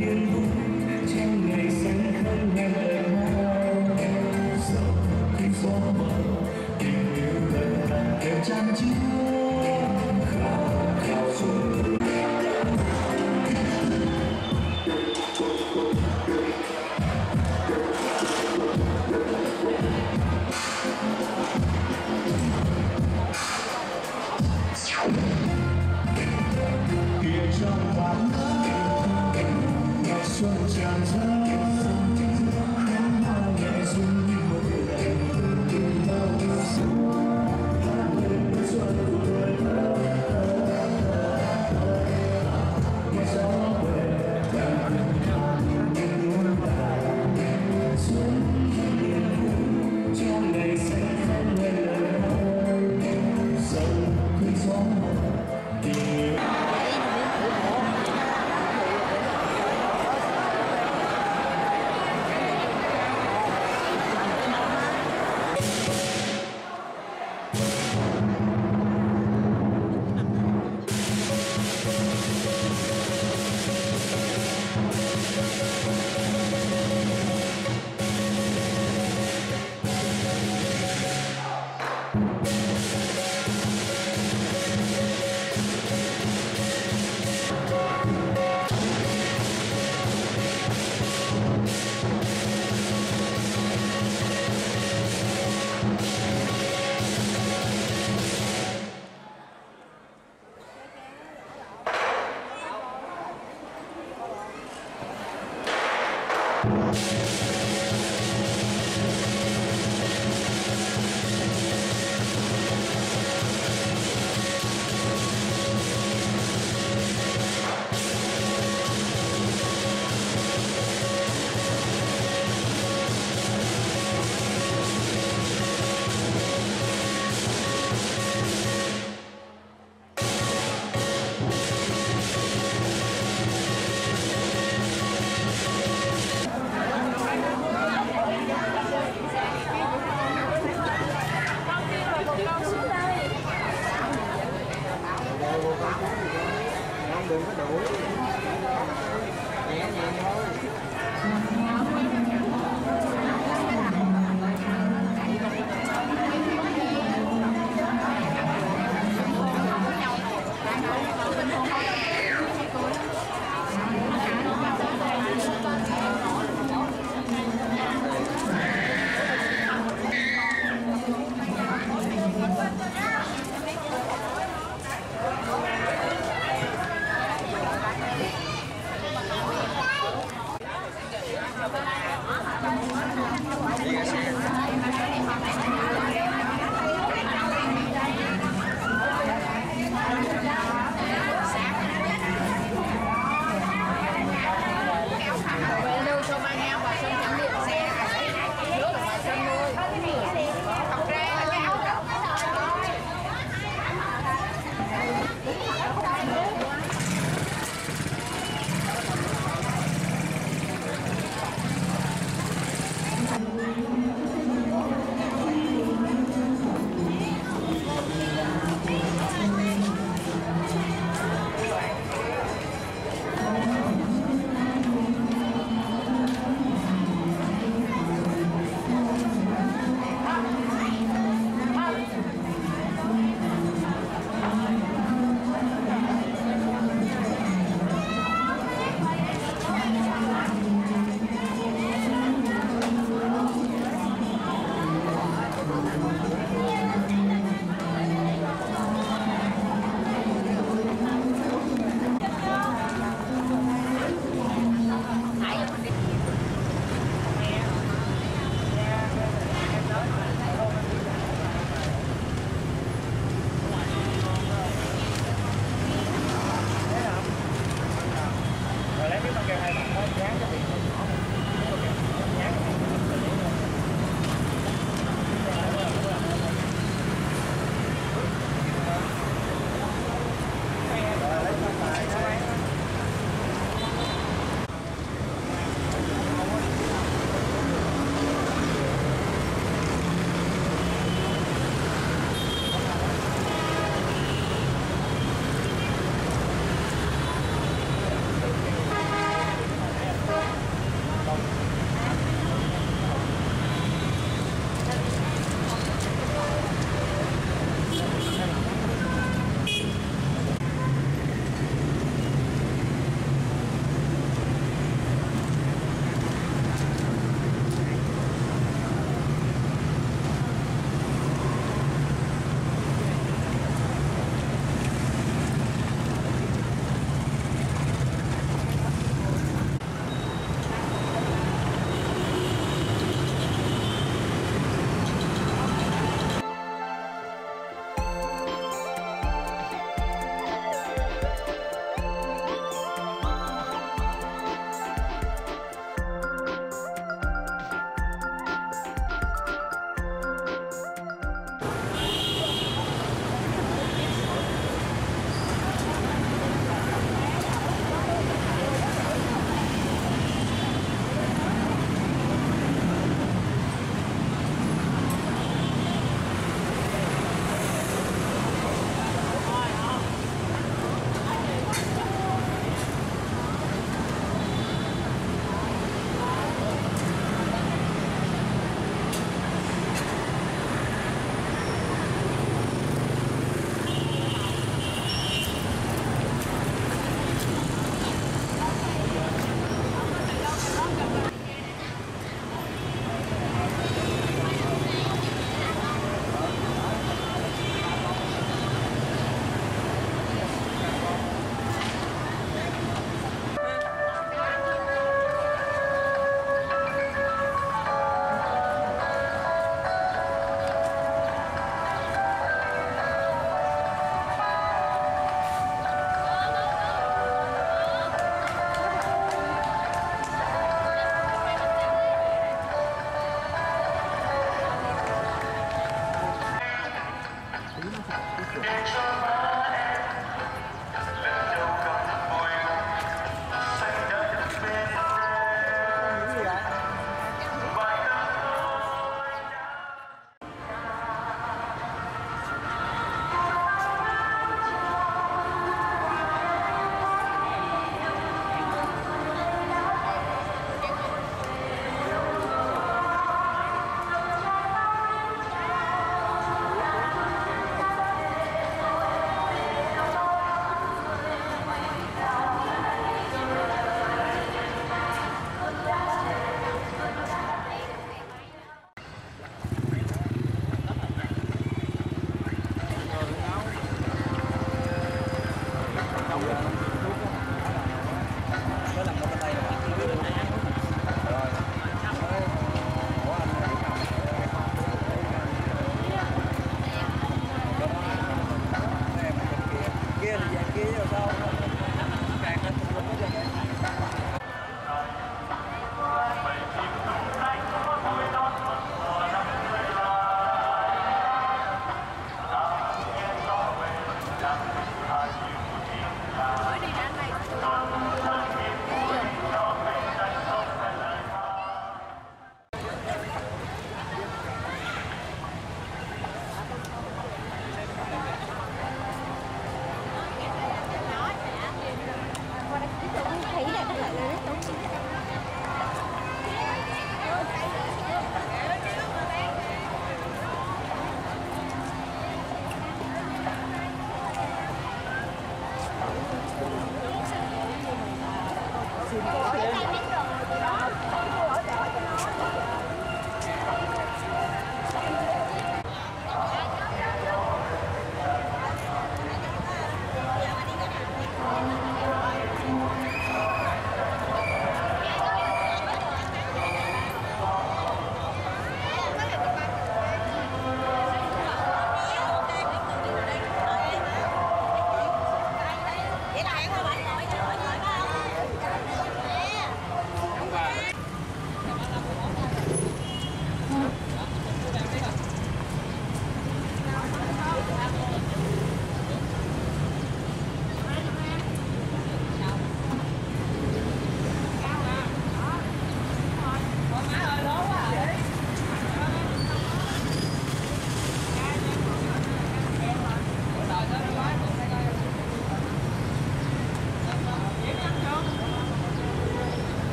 Hãy subscribe 也是。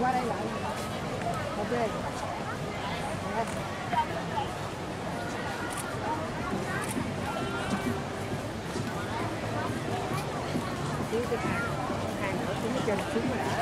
Qua đây lại ok. Chứ cái hàng hàng nữa cũng trên xuống rồi đã.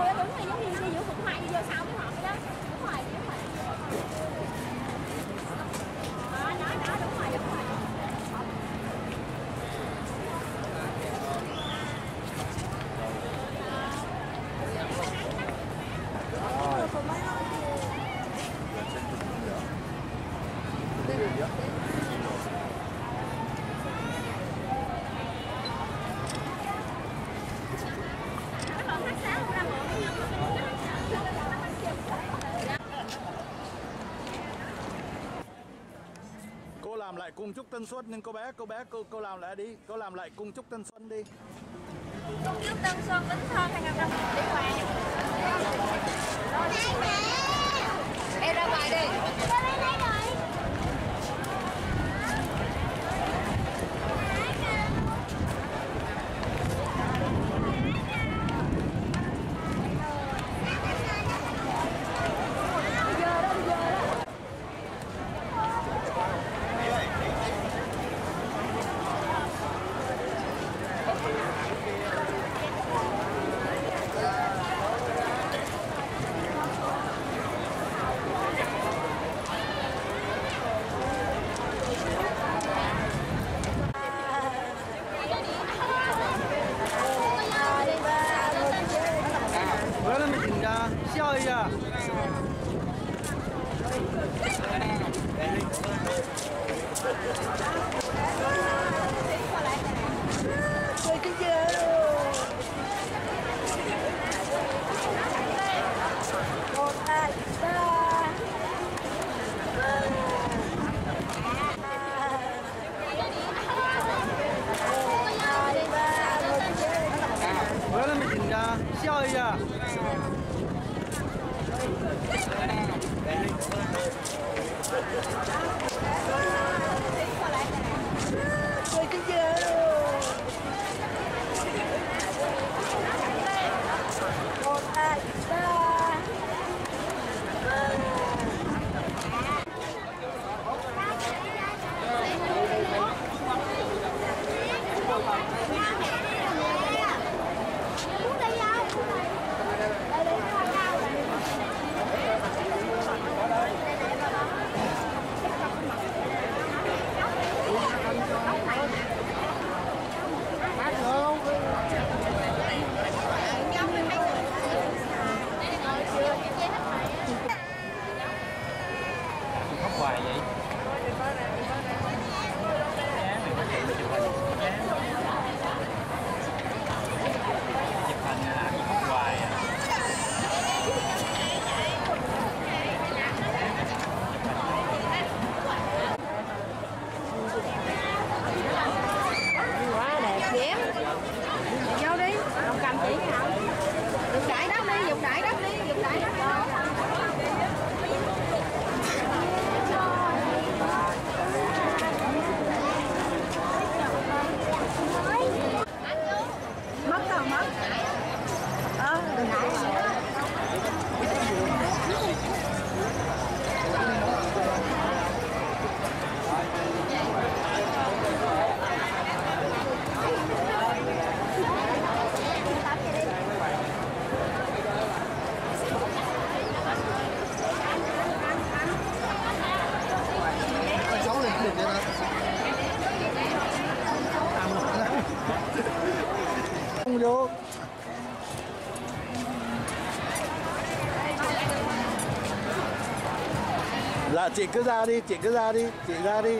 Vô đó đúng là giống như đi giữa phụng hai đi vô sau cái họ cung trúc Tân Xuân nhưng cô bé cô bé cô cô làm lại đi cô làm lại cung trúc Tân Xuân đi. Công chức Tân Xuân Bến Thơm 2005 đi ngoài Em ra ngoài đi Yeah. Dạ chị cứ ra đi chị cứ ra đi chị ra đi.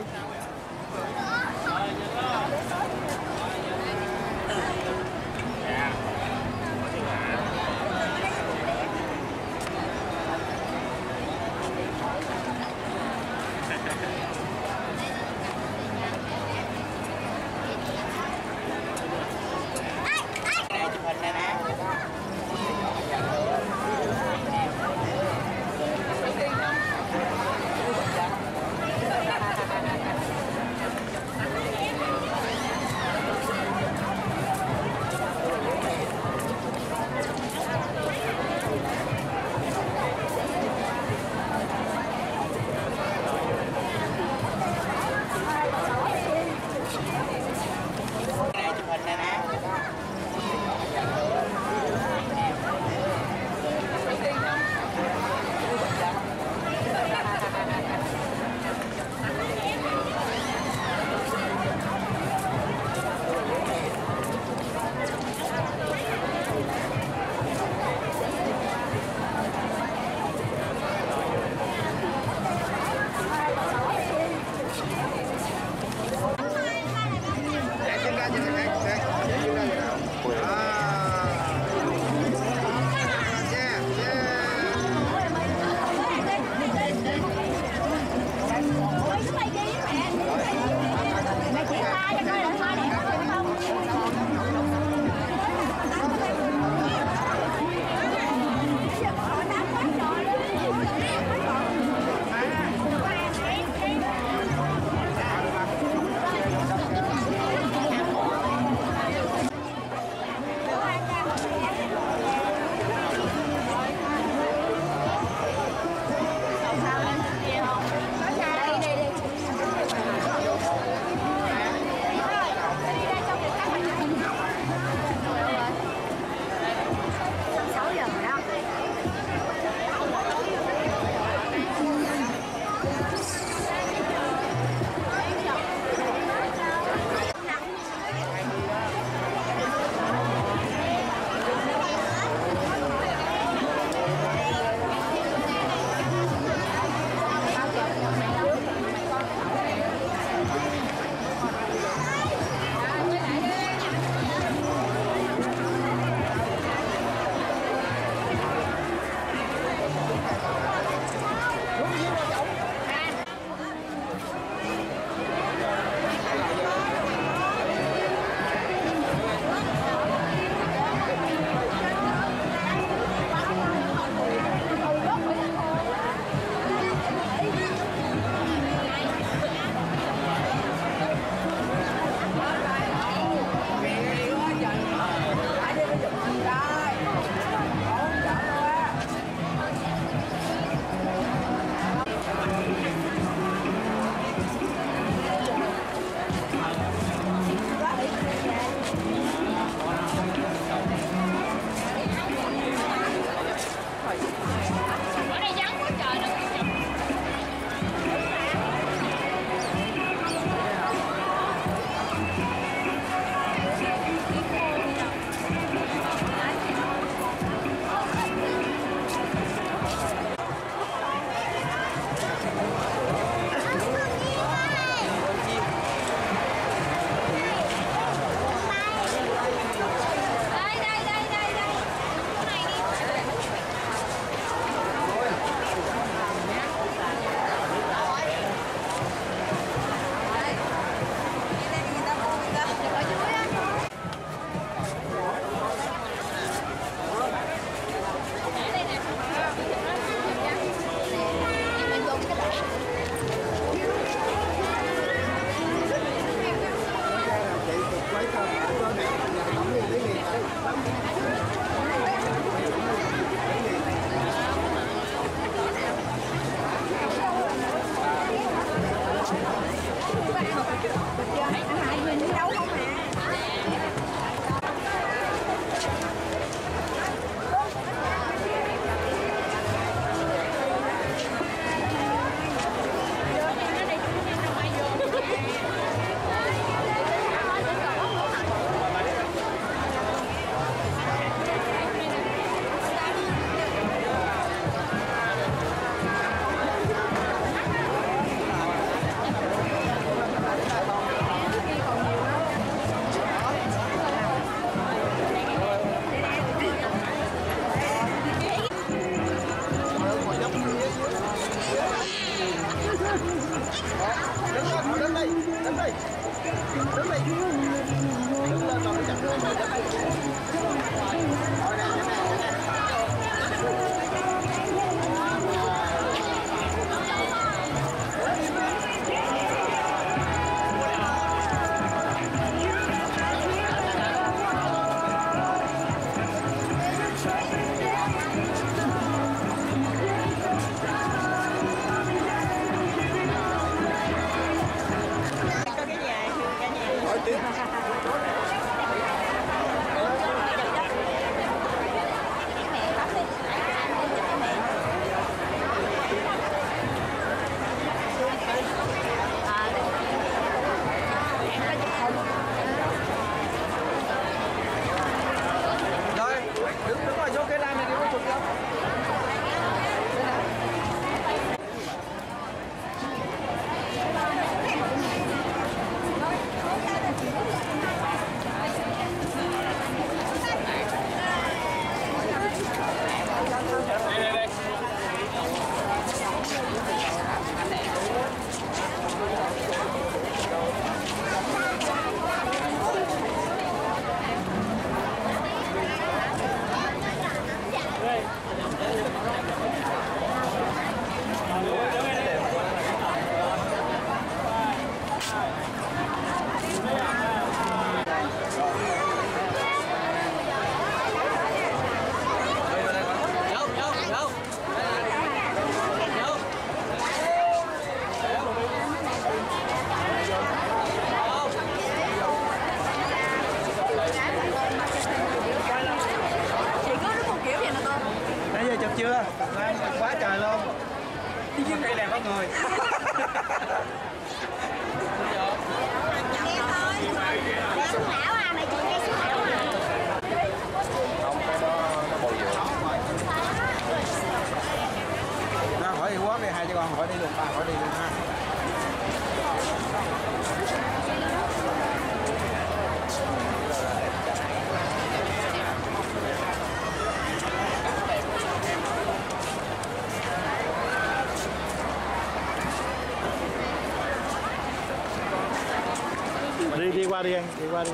Đi đi qua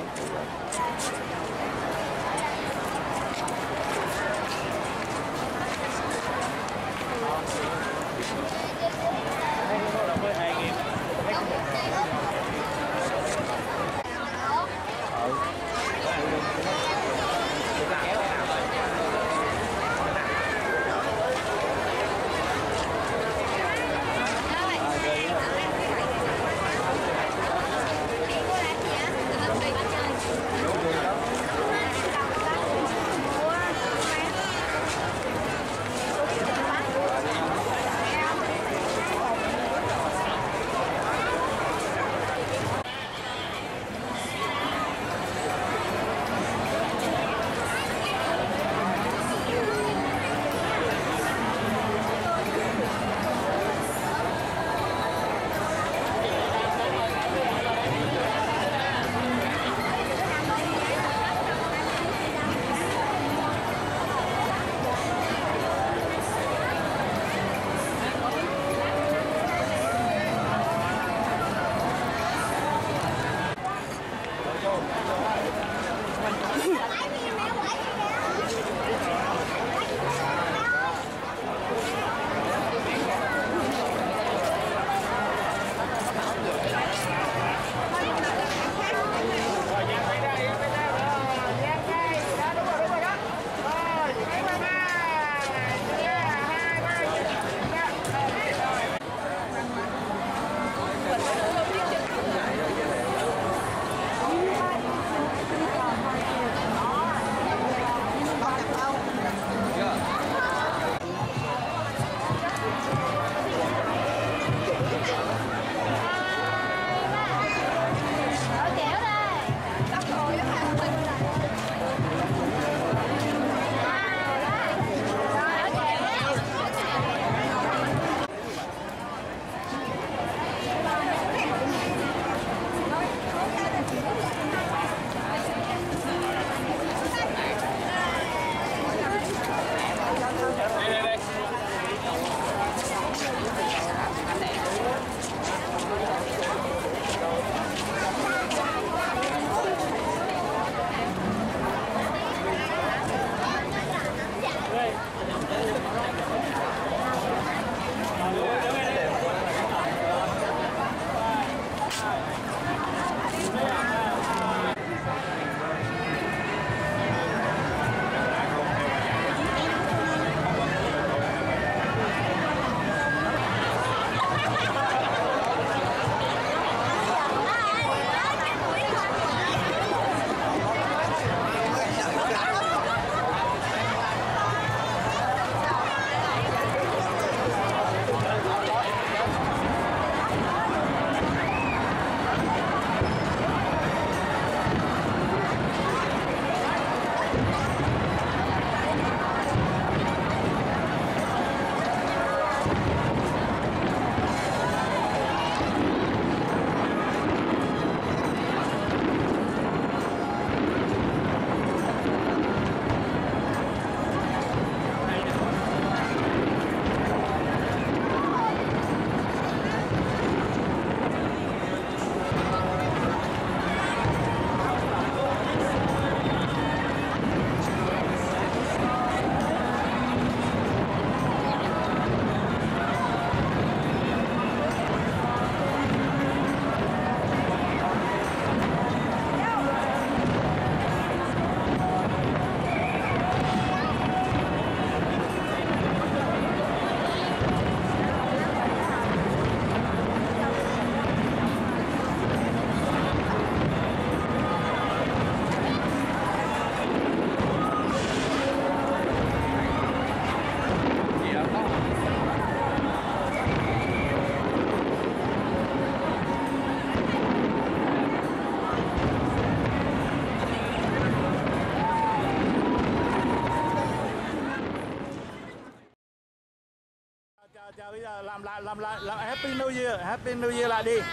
Happy new year lại